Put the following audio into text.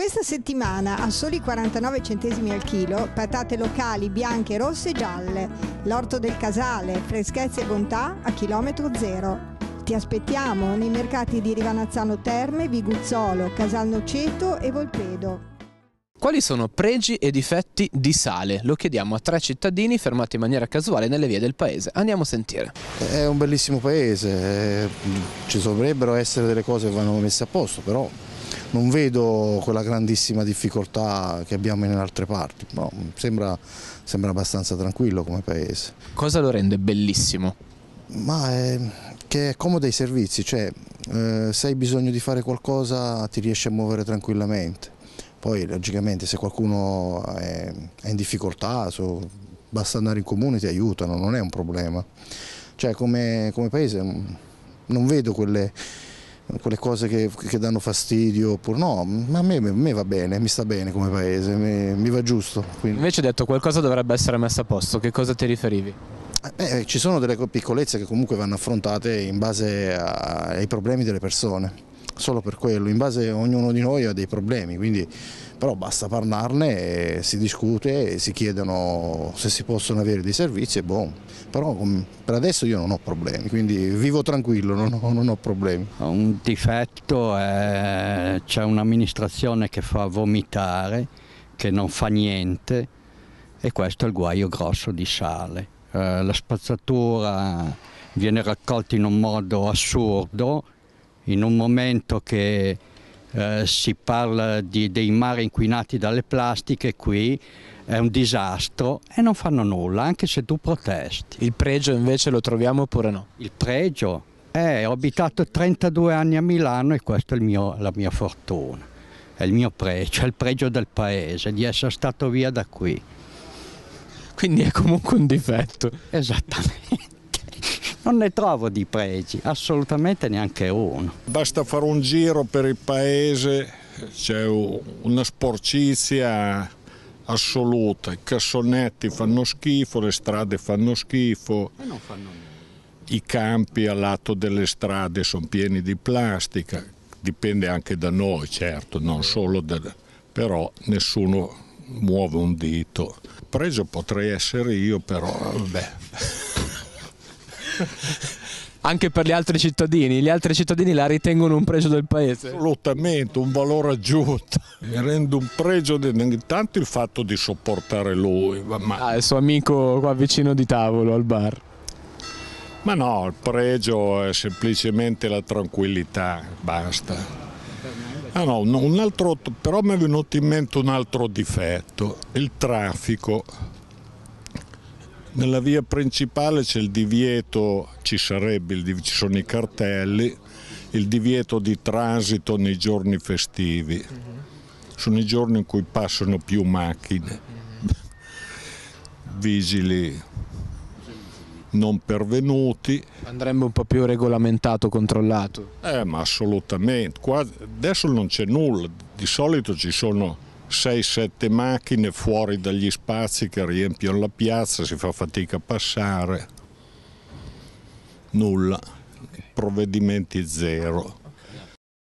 Questa settimana a soli 49 centesimi al chilo, patate locali bianche, rosse e gialle. L'orto del casale, freschezza e bontà a chilometro zero. Ti aspettiamo nei mercati di Rivanazzano Terme, Viguzzolo, Casalnoceto e Volpedo. Quali sono pregi e difetti di Sale? Lo chiediamo a tre cittadini fermati in maniera casuale nelle vie del paese. Andiamo a sentire. È un bellissimo paese, eh, ci dovrebbero essere delle cose che vanno messe a posto, però non vedo quella grandissima difficoltà che abbiamo in altre parti. No, sembra, sembra abbastanza tranquillo come paese. Cosa lo rende bellissimo? Ma è che è comodo ai servizi, cioè eh, se hai bisogno di fare qualcosa ti riesci a muovere tranquillamente poi logicamente se qualcuno è, in difficoltà, so, basta andare in comune ti aiutano, non è un problema. Cioè come, come paese non vedo quelle, quelle cose che, che, danno fastidio, oppure no, ma a me, a me, va bene, mi sta bene come paese, mi, mi va giusto. Quindi. Invece hai detto qualcosa dovrebbe essere messo a posto, che cosa ti riferivi? Eh, ci sono delle piccolezze che comunque vanno affrontate in base ai problemi delle persone solo per quello, in base a ognuno di noi ha dei problemi, quindi, però basta parlarne, si discute e si chiedono se si possono avere dei servizi e buon. Però per adesso io non ho problemi, quindi vivo tranquillo, non ho, non ho problemi. Un difetto è c'è un'amministrazione che fa vomitare, che non fa niente e questo è il guaio grosso di Sale. Eh, la spazzatura viene raccolta in un modo assurdo in un momento che eh, si parla di, dei mari inquinati dalle plastiche, qui è un disastro e non fanno nulla, anche se tu protesti. Il pregio invece lo troviamo oppure no? Il pregio? Eh, ho abitato 32 anni a Milano e questa è mio, la mia fortuna, è il mio pregio, è il pregio del paese, di essere stato via da qui. Quindi è comunque un difetto. Esattamente non ne trovo di pregi, assolutamente neanche uno. Basta fare un giro per il paese, c'è una sporcizia assoluta, i cassonetti fanno schifo, le strade fanno schifo. E non fanno niente. I campi al lato delle strade sono pieni di plastica, dipende anche da noi certo, non solo da... però nessuno muove un dito. Preso potrei essere io, però vabbè. Anche per gli altri cittadini, gli altri cittadini la ritengono un pregio del paese? Assolutamente, un valore aggiunto, mi rende un pregio, di... intanto il fatto di sopportare lui. Ma... Ah, il suo amico qua vicino di tavolo al bar. Ma no, il pregio è semplicemente la tranquillità, basta. Ah no, un altro, però mi è venuto in mente un altro difetto, il traffico. Nella via principale c'è il divieto, ci sarebbe, ci sono i cartelli, il divieto di transito nei giorni festivi. Sono i giorni in cui passano più macchine. Vigili non pervenuti. Andrebbe un po' più regolamentato, controllato. Eh, ma assolutamente. Qua adesso non c'è nulla, di solito ci sono 6-7 macchine fuori dagli spazi che riempiono la piazza, si fa fatica a passare, nulla, provvedimenti zero.